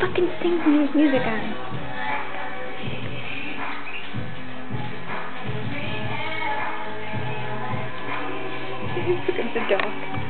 fucking sing when there's music on. Look at the dog.